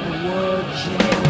the world, yeah.